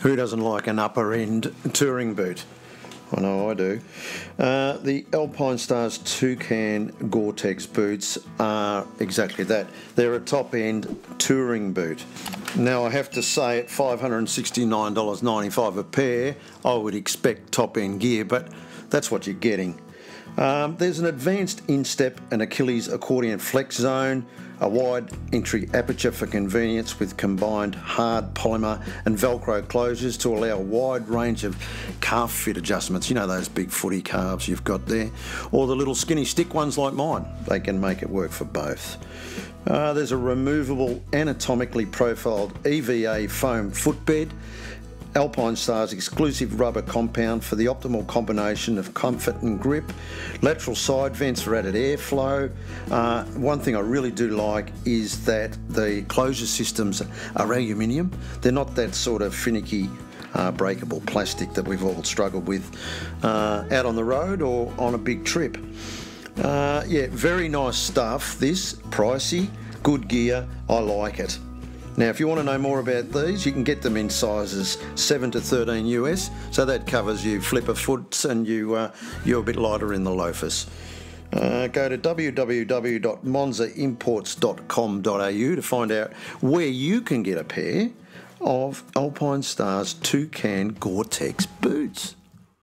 Who doesn't like an upper end touring boot? I know I do. Uh, the Alpinestars Toucan Gore-Tex boots are exactly that. They're a top end touring boot. Now, I have to say, at $569.95 a pair, I would expect top end gear, but that's what you're getting. Um, there's an advanced instep and Achilles accordion flex zone, a wide entry aperture for convenience with combined hard polymer and Velcro closures to allow a wide range of calf fit adjustments. You know those big footy calves you've got there, or the little skinny stick ones like mine. They can make it work for both. Uh, there's a removable anatomically profiled EVA foam footbed Alpinestars' exclusive rubber compound for the optimal combination of comfort and grip. Lateral side vents for added airflow. Uh, one thing I really do like is that the closure systems are aluminium. They're not that sort of finicky uh, breakable plastic that we've all struggled with uh, out on the road or on a big trip. Uh, yeah, very nice stuff. This pricey, good gear. I like it. Now, if you want to know more about these, you can get them in sizes 7 to 13 US, so that covers you flipper foots and you, uh, you're a bit lighter in the loafers. Uh, go to www.monzaimports.com.au to find out where you can get a pair of Alpinestars Toucan Gore-Tex boots.